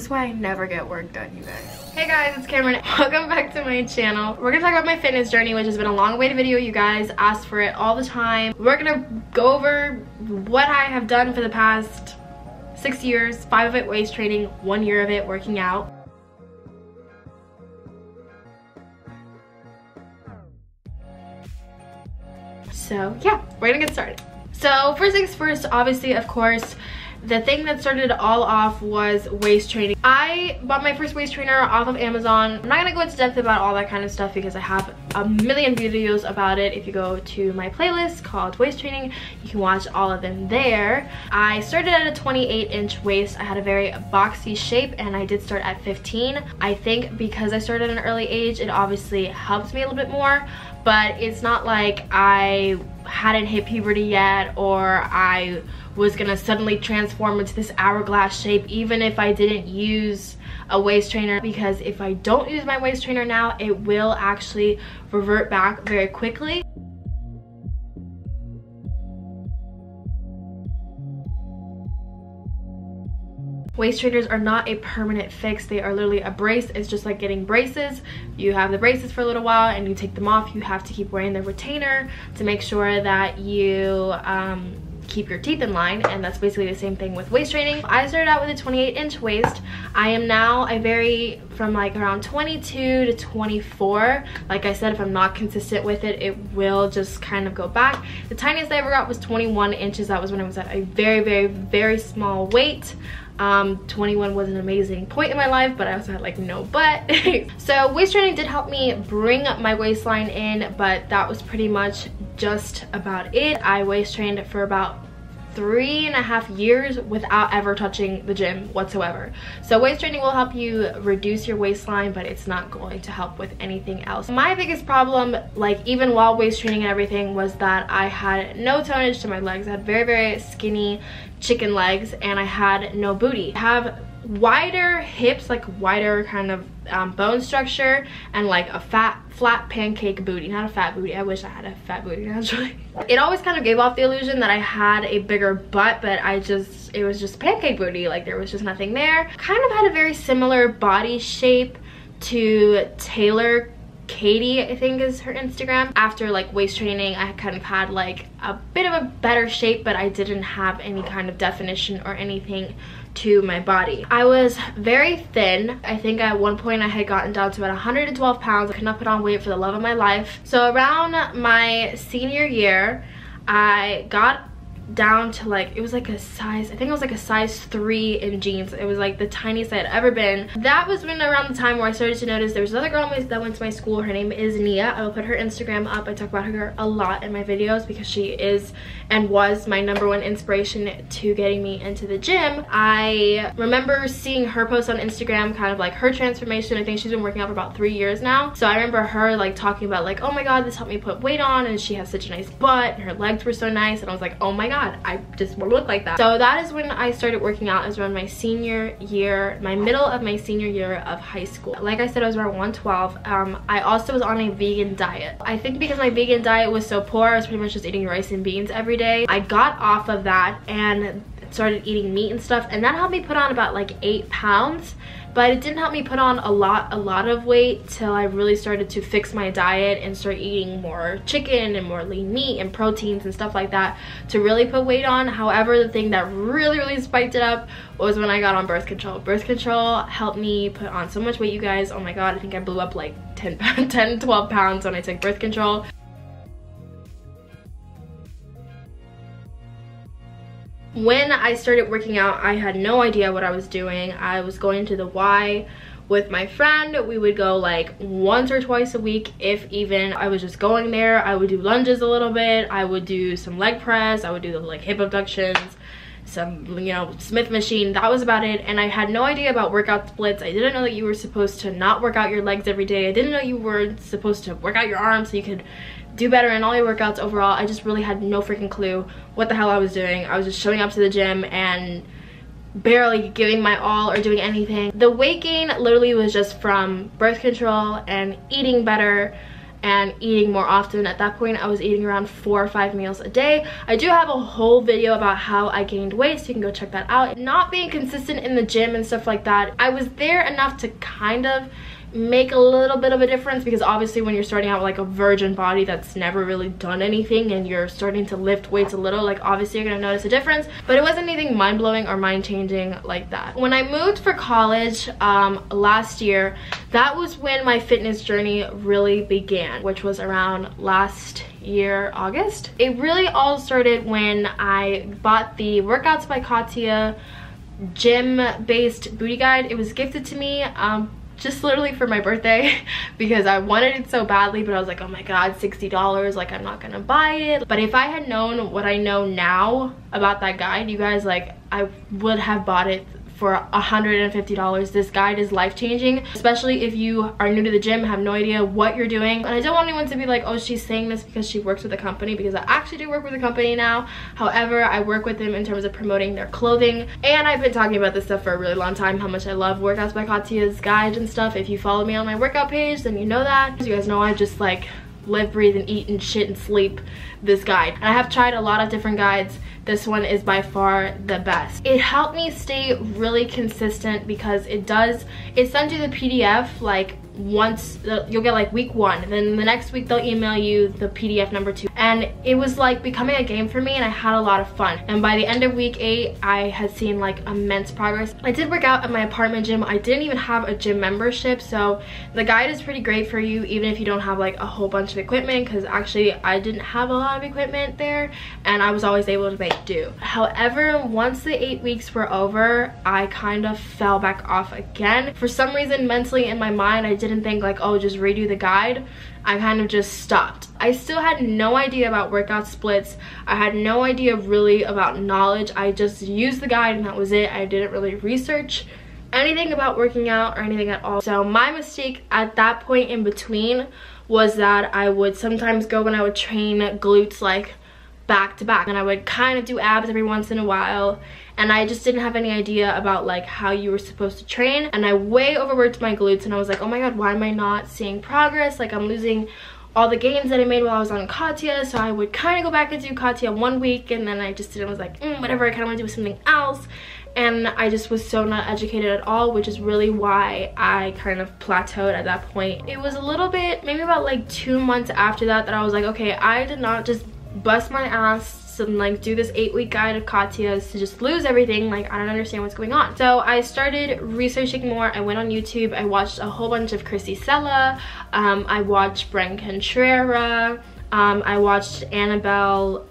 is why I never get work done, you guys. Hey guys, it's Kamrin. Welcome back to my channel. We're gonna talk about my fitness journey, which has been a long awaited video. You guys asked for it all the time. We're gonna go over what I have done for the past six years, five of it waist training, one year of it working out. So yeah, we're gonna get started. So first things first, obviously, of course, the thing that started it all off was waist training. I bought my first waist trainer off of Amazon. I'm not gonna go into depth about all that kind of stuff because I have a million videos about it. If you go to my playlist called waist training, you can watch all of them there. I started at a 28 inch waist. I had a very boxy shape and I did start at 15. I think because I started at an early age, it obviously helps me a little bit more, but it's not like I hadn't hit puberty yet or I was gonna suddenly transform into this hourglass shape even if I didn't use a waist trainer because if I don't use my waist trainer now it will actually revert back very quickly Waist trainers are not a permanent fix. They are literally a brace. It's just like getting braces. You have the braces for a little while and you take them off. You have to keep wearing the retainer to make sure that you um, keep your teeth in line and that's basically the same thing with waist training. I started out with a 28 inch waist. I am now, I vary from like around 22 to 24. Like I said, if I'm not consistent with it, it will just kind of go back. The tiniest I ever got was 21 inches. That was when I was at a very, very, very small weight. Um, 21 was an amazing point in my life, but I also had like no butt. so waist training did help me bring my waistline in, but that was pretty much just about it. I waist trained for about three and a half years without ever touching the gym whatsoever. So waist training will help you reduce your waistline, but it's not going to help with anything else. My biggest problem, like even while waist training and everything, was that I had no tonage to my legs. I had very, very skinny chicken legs and I had no booty. I have wider hips, like wider kind of um, bone structure and like a fat flat pancake booty not a fat booty i wish i had a fat booty actually it always kind of gave off the illusion that i had a bigger butt but i just it was just pancake booty like there was just nothing there kind of had a very similar body shape to taylor Katie, I think is her Instagram. After like waist training, I kind of had like a bit of a better shape, but I didn't have any kind of definition or anything to my body. I was very thin. I think at one point I had gotten down to about 112 pounds. I could not put on weight for the love of my life. So around my senior year, I got down to like it was like a size i think it was like a size three in jeans. It was like the tiniest i had ever been. That was when around the time where i started to notice there was another girl that went to my school. Her name is nia. I will put her instagram up. I talk about her a lot in my videos because she is and was my number one inspiration to getting me into the gym. I remember seeing her post on instagram kind of like her transformation. I think she's been working out for about three years now. So i remember her like talking about like oh my god this helped me put weight on and she has such a nice butt her legs were so nice. And i was like oh my god god, I just want to look like that. So that is when I started working out is around my senior year, my middle of my senior year of high school. Like I said, I was around 112. Um, I also was on a vegan diet. I think because my vegan diet was so poor, I was pretty much just eating rice and beans every day. I got off of that and started eating meat and stuff and that helped me put on about like eight pounds but it didn't help me put on a lot a lot of weight till I really started to fix my diet and start eating more chicken and more lean meat and proteins and stuff like that to really put weight on. However the thing that really really spiked it up was when I got on birth control. Birth control helped me put on so much weight you guys. Oh my god I think I blew up like 10 10 12 pounds when I took birth control when I started working out, I had no idea what I was doing. I was going to the Y with my friend. We would go like once or twice a week, if even. I was just going there. I would do lunges a little bit. I would do some leg press. I would do like hip abductions some you know smith machine that was about it and i had no idea about workout splits i didn't know that you were supposed to not work out your legs every day i didn't know you were supposed to work out your arms so you could do better in all your workouts overall. I just really had no freaking clue what the hell I was doing. I was just showing up to the gym and barely giving my all or doing anything. The weight gain literally was just from birth control and eating better and eating more often. At that point, I was eating around four or five meals a day. I do have a whole video about how I gained weight, so you can go check that out. Not being consistent in the gym and stuff like that, I was there enough to kind of make a little bit of a difference because obviously when you're starting out with like a virgin body that's never really done anything and you're starting to lift weights a little like obviously you're gonna notice a difference. But it wasn't anything mind-blowing or mind-changing like that. When i moved for college um, last year that was when my fitness journey really began which was around last year august. It really all started when i bought the workouts by katya gym based booty guide. It was gifted to me um, just literally for my birthday because I wanted it so badly but I was like oh my god $60 like I'm not gonna buy it. But if I had known what I know now about that guide you guys like I would have bought it for $150. This guide is life-changing, especially if you are new to the gym, have no idea what you're doing. And I don't want anyone to be like, oh, she's saying this because she works with a company because I actually do work with a company now. However, I work with them in terms of promoting their clothing. And I've been talking about this stuff for a really long time, how much I love Workouts by Katya's guide and stuff. If you follow me on my workout page, then you know that. As you guys know, I just like live, breathe, and eat and shit and sleep this guide. And I have tried a lot of different guides this one is by far the best. It helped me stay really consistent because it does, it sends you the PDF like once you'll get like week one. Then the next week they'll email you the pdf number two. And it was like becoming a game for me and i had a lot of fun. And by the end of week eight i had seen like immense progress. I did work out at my apartment gym. I didn't even have a gym membership so the guide is pretty great for you even if you don't have like a whole bunch of equipment because actually i didn't have a lot of equipment there and i was always able to make do. However once the eight weeks were over i kind of fell back off again. For some reason mentally in my mind i didn't think like, oh, just redo the guide. I kind of just stopped. I still had no idea about workout splits. I had no idea really about knowledge. I just used the guide and that was it. I didn't really research anything about working out or anything at all. So my mistake at that point in between was that I would sometimes go when I would train glutes like back to back. And I would kind of do abs every once in a while. And I just didn't have any idea about like how you were supposed to train. And I way overworked my glutes. And I was like oh my god why am I not seeing progress? Like I'm losing all the gains that I made while I was on Katya. So I would kind of go back and do Katya one week. And then I just didn't was like mm, whatever. I kind of want to do something else. And I just was so not educated at all which is really why I kind of plateaued at that point. It was a little bit maybe about like two months after that that I was like okay I did not just bust my ass and like do this eight week guide of Katya's to just lose everything like I don't understand what's going on so I started researching more I went on YouTube I watched a whole bunch of Krissy Cela um, I watched Bren Contrera um, I watched Annabelle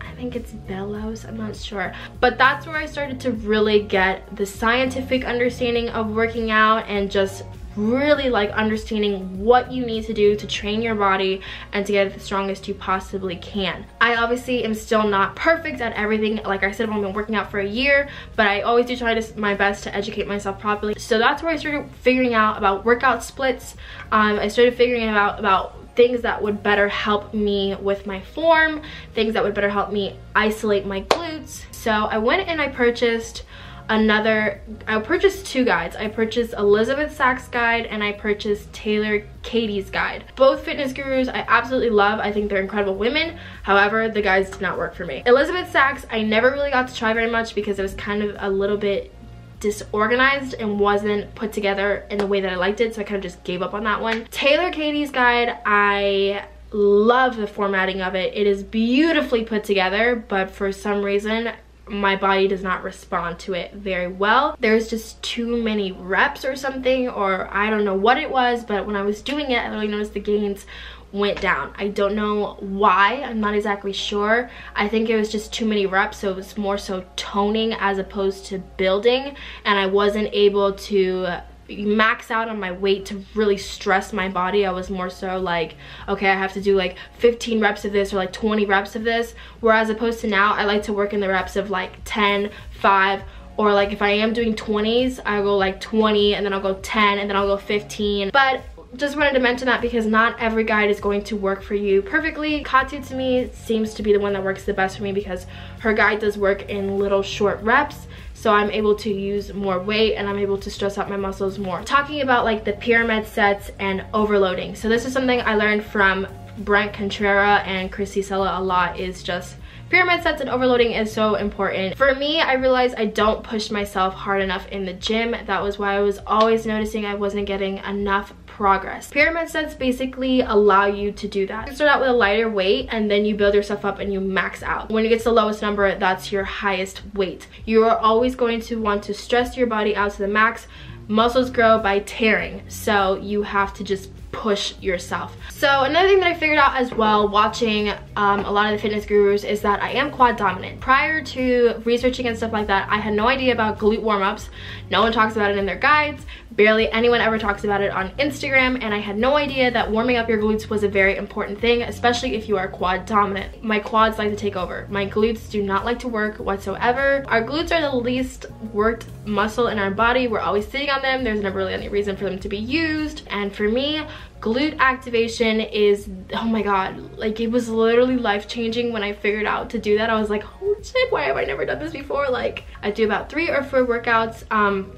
I think it's Bellows, I'm not sure. But that's where I started to really get the scientific understanding of working out and just really like understanding what you need to do to train your body and to get it the strongest you possibly can. I obviously am still not perfect at everything. Like I said, I've been working out for a year, but I always do try to, my best to educate myself properly. So that's where I started figuring out about workout splits. Um, I started figuring out about things that would better help me with my form, things that would better help me isolate my glutes. So I went and I purchased another i purchased two guides. I purchased elizabeth sachs guide and i purchased taylor katie's guide. Both fitness gurus i absolutely love. I think they're incredible women. However the guides did not work for me. Elizabeth sachs i never really got to try very much because it was kind of a little bit disorganized and wasn't put together in the way that i liked it so i kind of just gave up on that one. Taylor katie's guide i love the formatting of it. It is beautifully put together but for some reason my body does not respond to it very well. There's just too many reps or something or I don't know what it was but when I was doing it I really noticed the gains went down. I don't know why, I'm not exactly sure. I think it was just too many reps so it was more so toning as opposed to building and I wasn't able to max out on my weight to really stress my body. I was more so like, okay, I have to do like 15 reps of this or like 20 reps of this. Whereas opposed to now, I like to work in the reps of like 10, 5, or like if I am doing 20s, I go like 20 and then I'll go 10 and then I'll go 15. But just wanted to mention that because not every guide is going to work for you perfectly. Katya to me seems to be the one that works the best for me because her guide does work in little short reps so I'm able to use more weight and I'm able to stress out my muscles more. Talking about like the pyramid sets and overloading. So this is something I learned from Brent Contrera and Krissy Cela a lot is just pyramid sets and overloading is so important. For me, I realized I don't push myself hard enough in the gym. That was why I was always noticing I wasn't getting enough progress. Pyramid sets basically allow you to do that. You start out with a lighter weight and then you build yourself up and you max out. When you get to the lowest number, that's your highest weight. You are always going to want to stress your body out to the max. Muscles grow by tearing, so you have to just push yourself. So another thing that I figured out as well watching um, a lot of the fitness gurus is that I am quad dominant. Prior to researching and stuff like that, I had no idea about glute warm-ups. No one talks about it in their guides. Barely anyone ever talks about it on Instagram and I had no idea that warming up your glutes was a very important thing, especially if you are quad dominant. My quads like to take over. My glutes do not like to work whatsoever. Our glutes are the least worked muscle in our body. We're always sitting on them. There's never really any reason for them to be used. And for me, glute activation is oh my god like it was literally life-changing when i figured out to do that i was like oh shit why have i never done this before like i do about three or four workouts um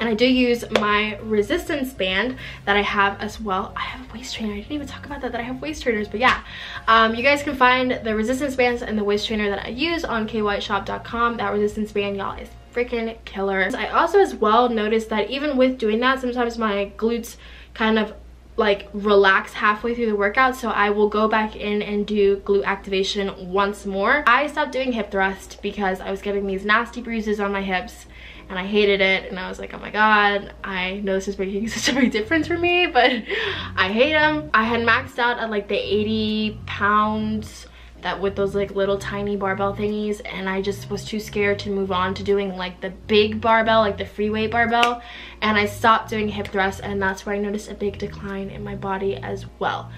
and I do use my resistance band that I have as well. I have a waist trainer. I didn't even talk about that, that I have waist trainers. But yeah, um, you guys can find the resistance bands and the waist trainer that I use on kwhiteshop.com. That resistance band, y'all, is freaking killer. I also as well noticed that even with doing that, sometimes my glutes kind of like relax halfway through the workout so I will go back in and do glute activation once more. I stopped doing hip thrust because I was getting these nasty bruises on my hips and I hated it and I was like oh my god I know this is making such a big difference for me but I hate them I had maxed out at like the 80 pounds that with those like little tiny barbell thingies and I just was too scared to move on to doing like the big barbell like the free weight barbell and I stopped doing hip thrusts and that's where I noticed a big decline in my body as well.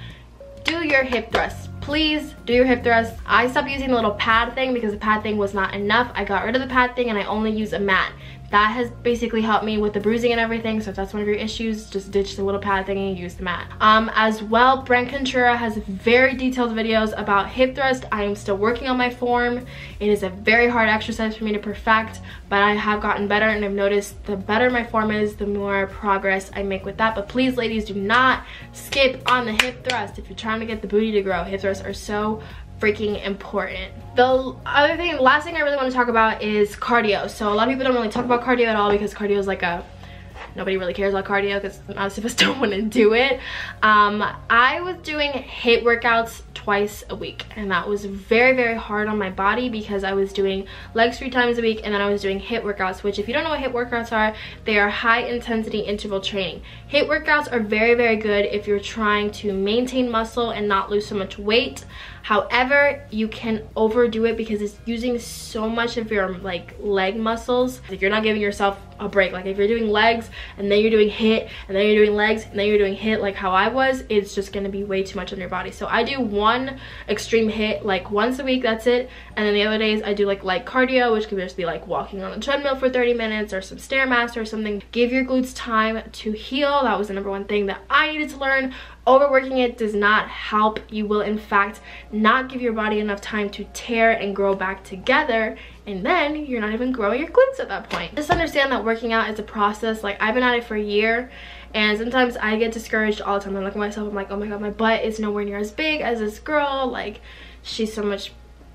Do your hip thrusts. Please do your hip thrusts. I stopped using the little pad thing because the pad thing was not enough. I got rid of the pad thing and i only use a mat that has basically helped me with the bruising and everything so if that's one of your issues just ditch the little pad thing and use the mat. Um as well brent contrera has very detailed videos about hip thrust. I am still working on my form. It is a very hard exercise for me to perfect but i have gotten better and i've noticed the better my form is the more progress i make with that. But please ladies do not skip on the hip thrust. If you're trying to get the booty to grow hip thrusts are so freaking important. The other thing, last thing I really want to talk about is cardio. So a lot of people don't really talk about cardio at all because cardio is like a nobody really cares about cardio because most of us don't want to do it. Um, I was doing HIIT workouts twice a week and that was very very hard on my body because I was doing legs three times a week and then I was doing HIIT workouts which if you don't know what HIIT workouts are they are high intensity interval training. HIIT workouts are very very good if you're trying to maintain muscle and not lose so much weight. However, you can overdo it because it's using so much of your like leg muscles. If you're not giving yourself a break, like if you're doing legs and then you're doing HIIT and then you're doing legs and then you're doing HIIT like how I was, it's just gonna be way too much on your body. So I do one extreme HIIT like once a week, that's it. And then the other days I do like light cardio, which could just be like walking on a treadmill for 30 minutes or some Stairmaster or something. Give your glutes time to heal. That was the number one thing that I needed to learn overworking it does not help. You will in fact not give your body enough time to tear and grow back together and then you're not even growing your glutes at that point. Just understand that working out is a process. Like i've been at it for a year and sometimes i get discouraged all the time. I look at myself i'm like oh my god my butt is nowhere near as big as this girl. Like she's so much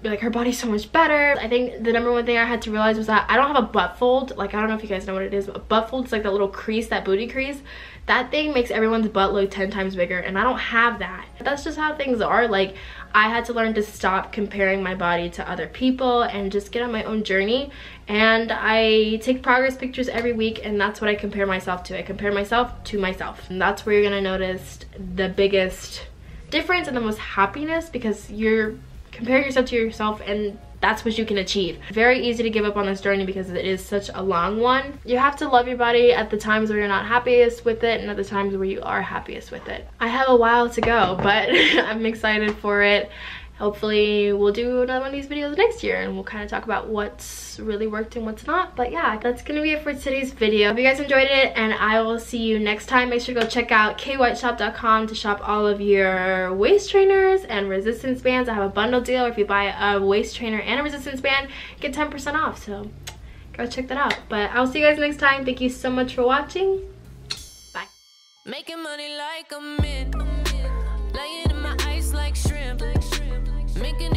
like her body's so much better. I think the number one thing i had to realize was that i don't have a butt fold. Like i don't know if you guys know what it is but a butt fold is like that little crease that booty crease. That thing makes everyone's butt look 10 times bigger and i don't have that. That's just how things are. Like i had to learn to stop comparing my body to other people and just get on my own journey. And i take progress pictures every week and that's what i compare myself to. I compare myself to myself. And that's where you're gonna notice the biggest difference and the most happiness because you're compare yourself to yourself and that's what you can achieve. Very easy to give up on this journey because it is such a long one. You have to love your body at the times where you're not happiest with it and at the times where you are happiest with it. I have a while to go, but I'm excited for it hopefully we'll do another one of these videos next year and we'll kind of talk about what's really worked and what's not. But yeah that's gonna be it for today's video. Hope you guys enjoyed it and i will see you next time. Make sure to go check out kwhiteshop.com to shop all of your waist trainers and resistance bands. I have a bundle deal. If you buy a waist trainer and a resistance band get 10 percent off. So go check that out. But i'll see you guys next time. Thank you so much for watching. Bye making